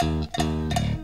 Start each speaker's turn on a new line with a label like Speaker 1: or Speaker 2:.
Speaker 1: Thank you.